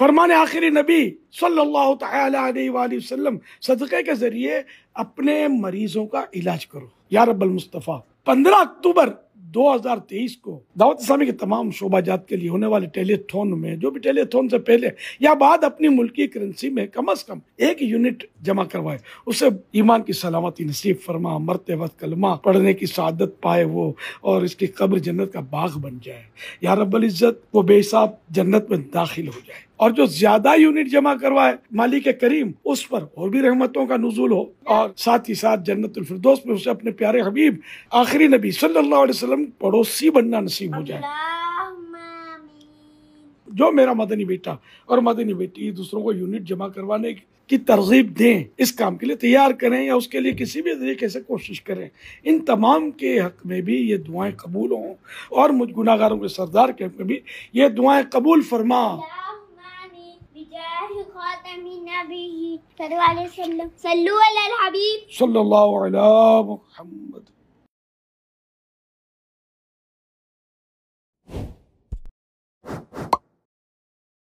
फरमान आखिरी नबी सल्लल्लाहु अलैहि वसल्लम, सदक़े के ज़रिए अपने मरीज़ों का इलाज करो। या मुस्तफ़ा, पंद्रह अक्टूबर 2023 को दावत इस्लामी के तमाम शोबाजात के लिए होने वाले टेलीथोन में, जो भी टेलीथोन से पहले या बाद अपनी मुल्की करेंसी में कम अज कम एक यूनिट जमा करवाए, उसे ईमान की सलामती नसीब फरमा, मरते वक्त कलमा पढ़ने की सादत पाए वो और इसकी कब्र जन्नत का बाग बन जाए। या रब्बल इज़्ज़त, वो बेसाब जन्नत में दाखिल हो जाए। और जो ज़्यादा यूनिट जमा करवाए मालिक करीम उस पर और भी रहमतों का नजूल हो। और साथ ही साथ जन्नतुल फिरदौस में उसे अपने प्यारे हबीब आखिरी नबी सल्लल्लाहु अलैहि वसल्लम पड़ोसी बनना नसीब हो जाए। जो मेरा मदनी बेटा और मदनी बेटी दूसरों को यूनिट जमा करवाने की तरगीब दें इस काम के लिए तैयार करें या उसके लिए किसी भी तरीके से कोशिश करें इन तमाम के हक में भी ये दुआएँ कबूल हों। और मुझ गुनागारों के सरदार के हक में भी ये दुआएँ कबूल फरमा। आमीन। बिजाहि खातमिन नबिय्यि सल्लल्लाहु अलैहि वसल्लम। सल्लु अलल हबीब सल्लल्लाहु अलैहि मुहम्मद